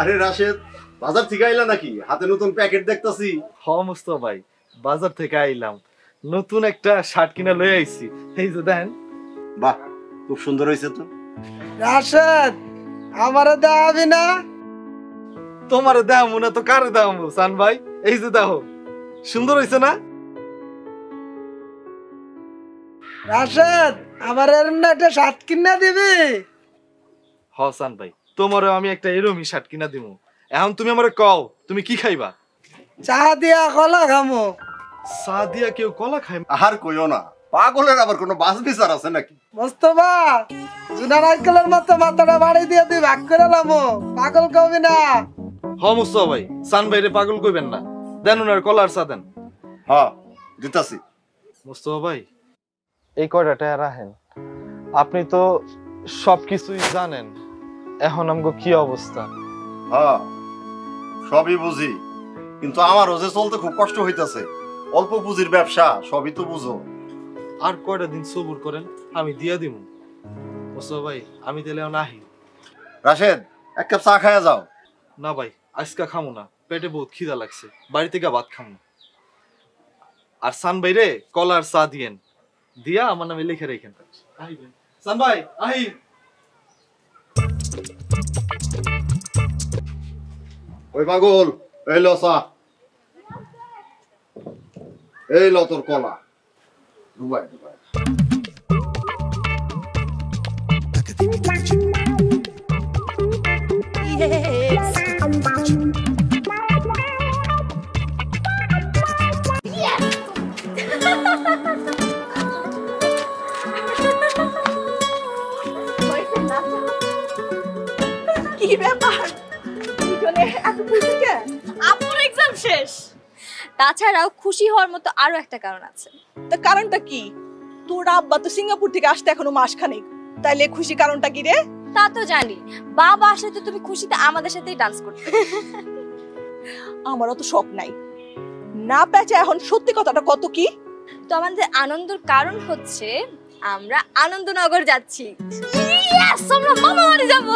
আরে রাশেদ বাজার থেকে আইলা নাকি? হাতে নতুন প্যাকেট দেখতাছি। হ মুস্তফা ভাই বাজার থেকে আইলাম। নতুন একটা শার্ট কিনা লই আইছি। এই যে দেন। বাহ খুব সুন্দর হয়েছে তো। রাশেদ আমারে দেখাবি না? তোমার দামু না তো কারে দামু সান ভাই? এই যে দেখো সুন্দর হইছে না? রাশেদ আমার এরম না একটা শার্ট কিনা দিবি? হ সান ভাই। তোমারও আমি একটা এরমই শার্ট কিনা দিমু। এখন তুমি আমারে কও তুমি কি খাইবা? চা দিয়া কলা খামো। চা দিয়া কেউ কলা খায়? আর কইও না পাগলের আবার কোনো বাস বিচার আছে নাকি? মোস্তফা জুনা নারকেলের মতো মাথাটা বাড়ি দিয়ে তুই ভাগ করে লামো পাগল কবি না। হ মুস্তফা ভাই সান ভাইরে পাগল কইবেন না। দেন ওনার কলার চা দেন। হ্যাঁ দিতাছি। মুস্তফা ভাই এই কয়টা টাকা রাখেন? আপনি তো সবকিছুই জানেন। এখন আমগো কি অবস্থা? হ্যাঁ সবই বুঝি। কিন্তু আমারও যে চলতে খুব কষ্ট হইতাছে। অল্প পুঁজির ব্যবসা সবই তো বুঝো। আর কয়টা দিন সবুর করেন আমি দিয়া দিমু। মুস্তফা ভাই আমি তাহলে নাহি রাশেদ এক কাপ চা খায়া যাও। না ভাই আজকা খামু না। পেটে বহুত খিদা লাগছে। বাড়ি থেকে ভাত খামু। আর সান ভাই রে কলার চা দিয়েন। দিয়া আমার নামে লিখে রেখেন। আইবেন। সান ভাই আহি। ওই পাগল এই ল চা এই ল তোর কলা ডুবাই ডুবাই কি ব্যাপার এত খুশি কেন আপুর এক্সাম শেষ। তাছাড়াও খুশি হওয়ার মতো আরও একটা কারণ আছে। তা কারণটা কি? তোর আব্বা তো সিঙ্গাপুর থেকে আসতে এখনও মাস খানেক তাইলে খুশি কারণটা কি রে? তা তো জানি। বাবা আসলে তো তুমি খুশিতে আমাদের সাথেই ডান্স করতে। আমারও তো শখ নাই। না পেঁচা এখন সত্যি কথাটা কত কি? তো আমাদের আনন্দের কারণ হচ্ছে আমরা আনন্দনগর যাচ্ছি। Yes, আমরা মামা বাড়ি যাব।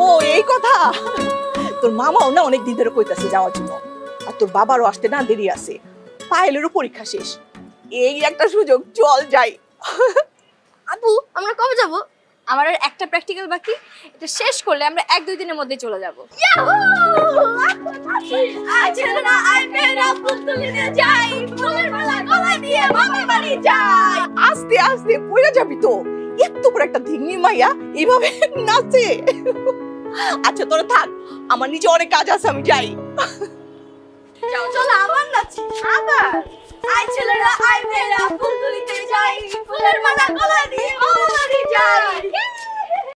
ও এই কথা? তোর মামাও না অনেক দিন ধরে কইতাছে যাওয়ার জন্য। আর তোর বাবারও আসতে না দেরি আছে। পায়েলেরও পরীক্ষা শেষ। এই একটা সুযোগ চল যাই। আপু আমরা কবে যাব? আমার আর একটা প্র্যাকটিক্যাল বাকি। এটা শেষ করলে আমরা এক দুই দিনের মধ্যে চলে যাব। আস্তে আস্তে পড়ে যাবি তো। এত বড় একটা ধিঙ্গি মাইয়া এইভাবে নাচে। আচ্ছা তোরা থাক। আমার নিচে অনেক কাজ আছে, আমি যাই। চলো আমার নাচি আবার? আই ছেলেরা আই মেয়েরা, ফুল তুলিতে যাই। ফুলের মালা গলায় দিয়ে বাড়ি যাই।